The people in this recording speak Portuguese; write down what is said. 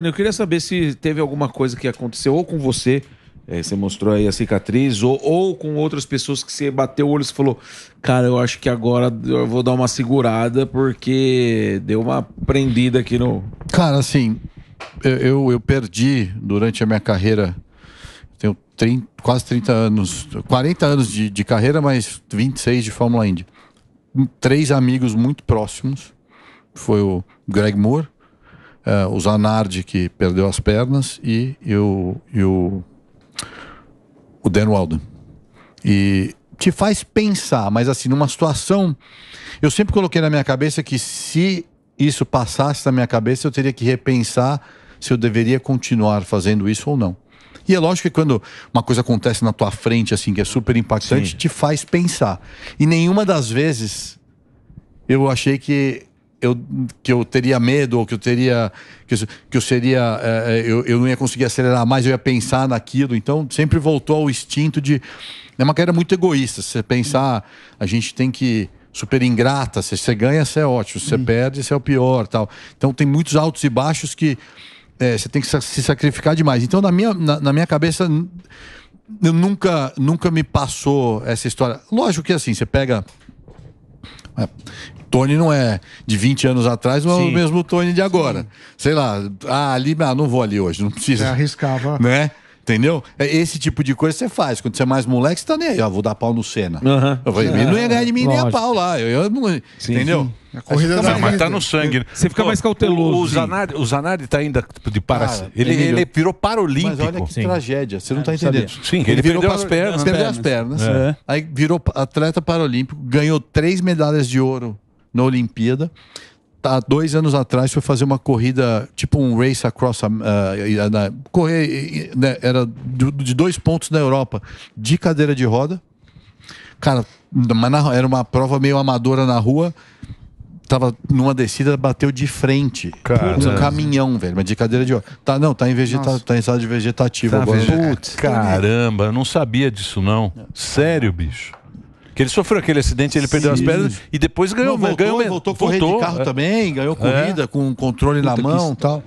Eu queria saber se teve alguma coisa que aconteceu ou com você, eh, você mostrou aí a cicatriz, ou, ou com outras pessoas que você bateu o olho e falou, cara, eu acho que agora eu vou dar uma segurada porque deu uma prendida aqui no. Cara, assim, eu, eu, eu perdi durante a minha carreira, tenho 30, quase 30 anos, 40 anos de, de carreira, mas 26 de Fórmula Indy. Três amigos muito próximos, foi o Greg Moore, eh, o Zanardi, que perdeu as pernas, e, e o, e o, o Dan Walden. E te faz pensar, mas assim, numa situação. Eu sempre coloquei na minha cabeça que se isso passasse na minha cabeça, eu teria que repensar se eu deveria continuar fazendo isso ou não. E é lógico que quando uma coisa acontece na tua frente, assim, que é super impactante, Sim. te faz pensar. E nenhuma das vezes eu achei que eu, que eu teria medo ou que eu teria que eu, que eu seria eh, eu, eu não ia conseguir acelerar mais eu ia pensar naquilo. Então sempre voltou ao instinto de é uma carreira muito egoísta. Você pensar a gente tem que super ingrata se você ganha você é ótimo se você perde você é o pior tal. Então tem muitos altos e baixos que eh, você tem que se sacrificar demais. Então na minha na, na minha cabeça eu nunca nunca me passou essa história. Lógico que assim você pega é, Tony não é de 20 anos atrás, não é o Sim. mesmo Tony de agora. Sei lá, ah, ali, ah, não vou ali hoje, não Você precisa. arriscava. Né? Entendeu? É esse tipo de coisa você faz. Quando você é mais moleque, você tá nem aí. Ah, vou dar pau no Senna. Aham. Eu falei, ele não ia ganhar de mim nem a lógico. pau lá. Eu, eu não- entendeu? A corrida fica Mas vida. tá no sangue. né? Você fica Pô, mais cauteloso, O, o sim. Zanardi, o Zanardi tá ainda de para. Cara, ele, Emílio, ele virou Mas paralímpico. olha que Sim. tragédia, você não tá não sabia. entendendo. Sim, ele perdeu virou as pernas. Perdeu as pernas. É. Aí virou atleta paralímpico, ganhou três medalhas de ouro na Olimpíada. Há dois anos atrás foi fazer uma corrida, tipo um race across a, na- correr, né, era de, dois pontos na Europa, de cadeira de roda. Cara, mas na- era uma prova meio amadora na rua. Tava numa descida, bateu de frente. Caramba. Um caminhão, velho, mas de cadeira de roda. Tá, não, tá em, vegeta, tá em estado de vegetativo Tá agora. vendo? Caramba, eu não sabia disso não. Sério, bicho. Que ele sofreu aquele acidente, ele perdeu as Sim. pernas e depois ganhou, Não, voltou, ganhou voltou correr de carro é. também, ganhou corrida com controle na Puta, que mão e tal.